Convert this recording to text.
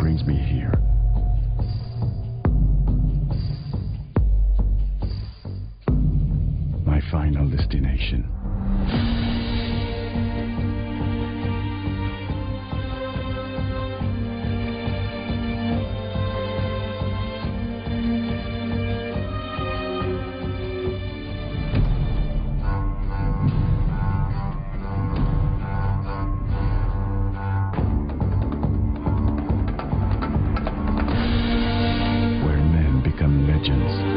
brings me here. My final destination. Origins.